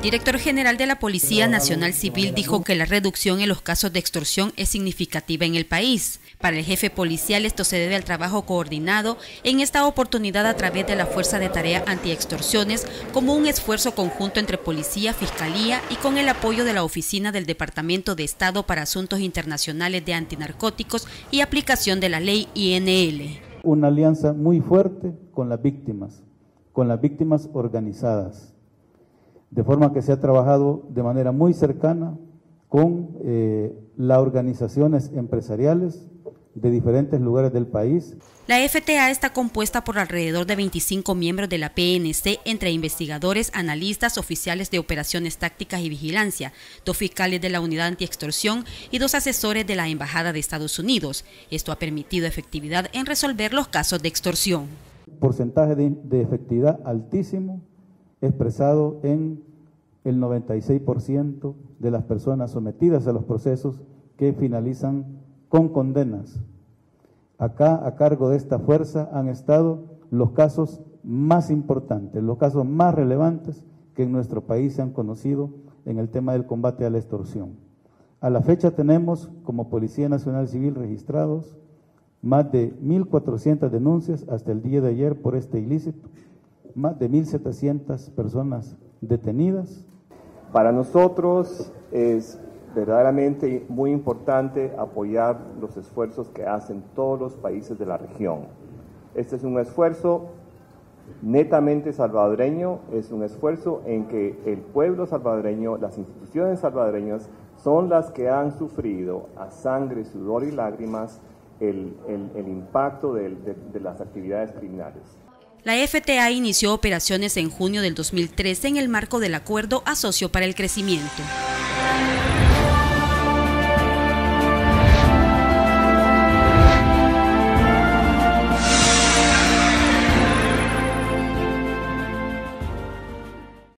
director general de la Policía Nacional Civil dijo que la reducción en los casos de extorsión es significativa en el país. Para el jefe policial esto se debe al trabajo coordinado en esta oportunidad a través de la Fuerza de Tarea Antiextorsiones como un esfuerzo conjunto entre Policía, Fiscalía y con el apoyo de la Oficina del Departamento de Estado para Asuntos Internacionales de Antinarcóticos y aplicación de la ley INL. Una alianza muy fuerte con las víctimas, con las víctimas organizadas de forma que se ha trabajado de manera muy cercana con eh, las organizaciones empresariales de diferentes lugares del país. La FTA está compuesta por alrededor de 25 miembros de la PNC, entre investigadores, analistas, oficiales de operaciones tácticas y vigilancia, dos fiscales de la Unidad Antiextorsión y dos asesores de la Embajada de Estados Unidos. Esto ha permitido efectividad en resolver los casos de extorsión. Porcentaje de, de efectividad altísimo, expresado en el 96% de las personas sometidas a los procesos que finalizan con condenas. Acá, a cargo de esta fuerza, han estado los casos más importantes, los casos más relevantes que en nuestro país se han conocido en el tema del combate a la extorsión. A la fecha tenemos como Policía Nacional Civil registrados más de 1.400 denuncias hasta el día de ayer por este ilícito más de 1.700 personas detenidas. Para nosotros es verdaderamente muy importante apoyar los esfuerzos que hacen todos los países de la región. Este es un esfuerzo netamente salvadoreño, es un esfuerzo en que el pueblo salvadoreño, las instituciones salvadoreñas son las que han sufrido a sangre, sudor y lágrimas el, impacto de las actividades criminales. La FTA inició operaciones en junio del 2013 en el marco del Acuerdo a Socio para el Crecimiento.